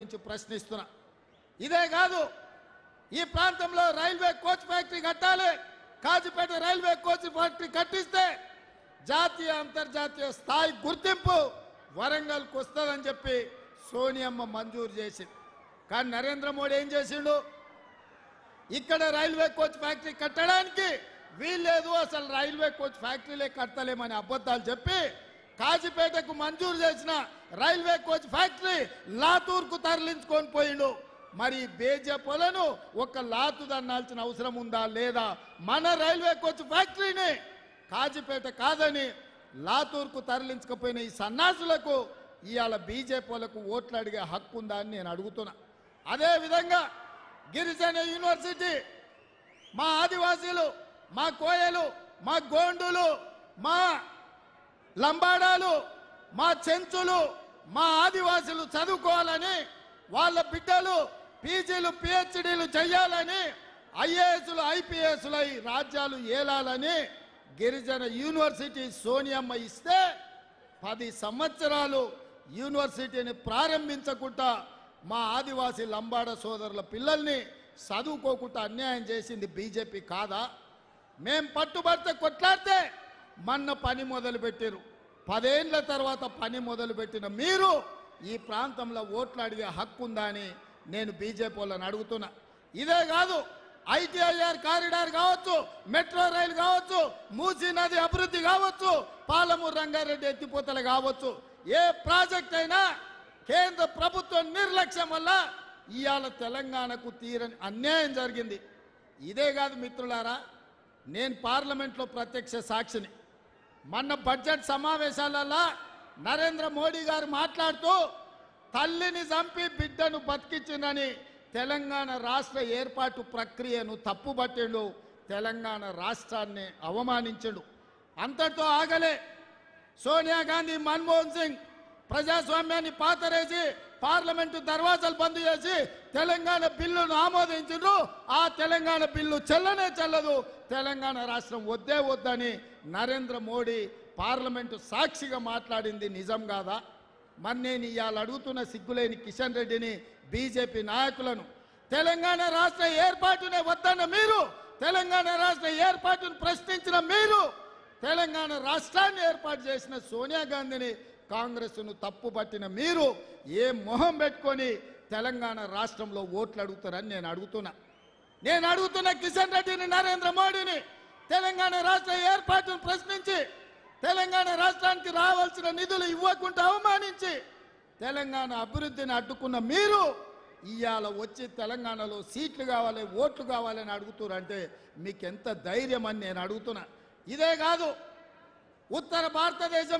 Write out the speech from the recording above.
గురించి ప్రశ్నిస్తున్నా. ఇదే కాదు ఈ ప్రాంతంలో రైల్వే కోచ్ ఫ్యాక్టరీ కట్టాలి. కాజీపేట రైల్వే కోచ్ ఫ్యాక్టరీ కట్టిస్తే జాతీయ అంతర్జాతీయ స్థాయి గుర్తింపు వరంగల్కి వస్తుందని చెప్పి సోనియమ్మ మంజూరు చేసింది. కానీ నరేంద్ర మోడీ ఏం చేసిండు? ఇక్కడ రైల్వే కోచ్ ఫ్యాక్టరీ కట్టడానికి వీల్లేదు అసలు రైల్వే కోచ్ ఫ్యాక్టరీలే కట్టలేమని అబద్ధాలు చెప్పి కాజీపేటకు మంజూరు చేసిన రైల్వే కోచ్ ఫ్యాక్టరీ లాతూర్కు తరలించుకొని పోయిండు. మరి బేజపోలను ఒక లాతు దన్నాల్సిన అవసరం ఉందా లేదా? మన రైల్వే కోచ్ ఫ్యాక్టరీని కాజీపేట కాదని లాతూర్కు తరలించకపోయిన ఈ సన్నాసులకు ఇవాళ బీజేపీలకు ఓట్లు అడిగే హక్కు ఉందా అని నేను అడుగుతున్నా. అదే విధంగా గిరిజన యూనివర్సిటీ మా ఆదివాసీలు మా కోయలు మా గోండులు మా లంబాడాలు మా చెంచులు మా ఆదివాసులు చదువుకోవాలని వాళ్ళ బిడ్డలు పీజీలు పిహెచ్డీలు చేయాలని ఐఏఎస్లు ఐపీఎస్లై రాజ్యాలు ఏలాలని గిరిజన యూనివర్సిటీ సోనియమ్మ ఇస్తే పది సంవత్సరాలు యూనివర్సిటీని ప్రారంభించకుండా మా ఆదివాసీ లంబాడ సోదరుల పిల్లల్ని చదువుకోకుండా అన్యాయం చేసింది బీజేపీ కాదా? మేం పట్టుబడితే కొట్లాడితే మన్న పని మొదలు పెట్టారు పదేళ్ళ తర్వాత పని మొదలు పెట్టిన మీరు ఈ ప్రాంతంలో ఓట్లు అడిగే హక్కు ఉందా అని నేను బీజేపీ వాళ్ళని అడుగుతున్నా. ఇదే కాదు ఐటీఐఆర్ కారిడార్ కావచ్చు మెట్రో రైలు కావచ్చు మూసీ నది అభివృద్ధి కావచ్చు పాలమూరు రంగారెడ్డి ఎత్తిపోతలు కావచ్చు ఏ ప్రాజెక్ట్ అయినా కేంద్ర ప్రభుత్వం నిర్లక్ష్యం వల్ల ఇవాళ తెలంగాణకు తీరని అన్యాయం జరిగింది. ఇదే కాదు మిత్రులారా నేను పార్లమెంట్లో ప్రత్యక్ష సాక్షిని. మొన్న బడ్జెట్ సమావేశాలలో నరేంద్ర మోడీ గారు మాట్లాడుతూ తల్లిని చంపి బిడ్డను బతికించిందని తెలంగాణ రాష్ట్ర ఏర్పాటు ప్రక్రియను తప్పుబట్టిండు తెలంగాణ రాష్ట్రాన్ని అవమానించడు. అంతటితో ఆగలే. సోనియా గాంధీ మన్మోహన్ సింగ్ ప్రజాస్వామ్యాన్ని పాతరేసి పార్లమెంటు దర్వాజాలు బంద్ చేసి తెలంగాణ బిల్లును ఆమోదించారు ఆ తెలంగాణ బిల్లు చెల్లనే చెల్లదు. తెలంగాణ రాష్ట్రం వద్దే వద్దని నరేంద్ర మోడీ పార్లమెంటు సాక్షిగా మాట్లాడింది నిజం కాదా? మరి నేను ఇవాళ అడుగుతున్న సిగ్గులేని కిషన్ రెడ్డిని బీజేపీ నాయకులను తెలంగాణ రాష్ట్ర ఏర్పాటునే వద్దన్న మీరు తెలంగాణ రాష్ట్ర ఏర్పాటును ప్రశ్నించిన మీరు తెలంగాణ రాష్ట్రాన్ని ఏర్పాటు చేసిన సోనియా గాంధీని కాంగ్రెస్ను తప్పు పట్టిన మీరు ఏ మొహం పెట్టుకొని తెలంగాణ రాష్ట్రంలో ఓట్లు అడుగుతారని నేను అడుగుతున్నా. నేను అడుగుతున్న కిషన్ రెడ్డిని నరేంద్ర మోడీని తెలంగాణ రాష్ట్ర ఏర్పాటును ప్రశ్నించి తెలంగాణ రాష్ట్రానికి రావాల్సిన నిధులు ఇవ్వకుండా అవమానించి తెలంగాణ అభివృద్ధిని అడ్డుకున్న మీరు ఇవాళ వచ్చి తెలంగాణలో సీట్లు కావాలి ఓట్లు కావాలని అడుగుతున్నారంటే మీకు ఎంత ధైర్యం అని నేను అడుగుతున్నా. ఇదే కాదు ఉత్తర భారతదేశం